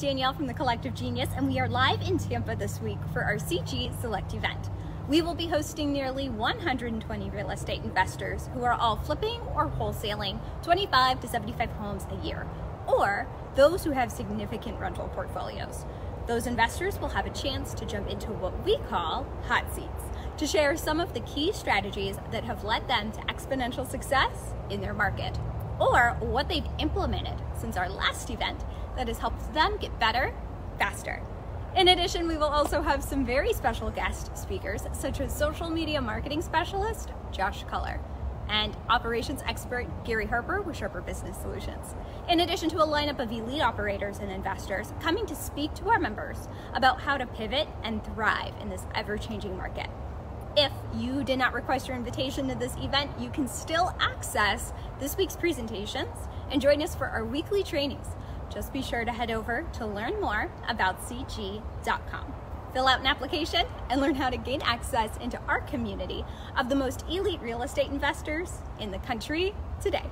Danielle from the Collective Genius, and we are live in Tampa this week for our CG Select event. We will be hosting nearly 120 real estate investors who are all flipping or wholesaling 25 to 75 homes a year, or those who have significant rental portfolios. Those investors will have a chance to jump into what we call hot seats to share some of the key strategies that have led them to exponential success in their market, or what they've implemented since our last event that has helped them get better faster. In addition, we will also have some very special guest speakers, such as social media marketing specialist Josh Culler and operations expert Gary Harper with Sharper Business Solutions. In addition to a lineup of elite operators and investors coming to speak to our members about how to pivot and thrive in this ever changing market. If you did not request your invitation to this event, you can still access this week's presentations and join us for our weekly trainings just be sure to head over to learn more about CG.com. Fill out an application and learn how to gain access into our community of the most elite real estate investors in the country today.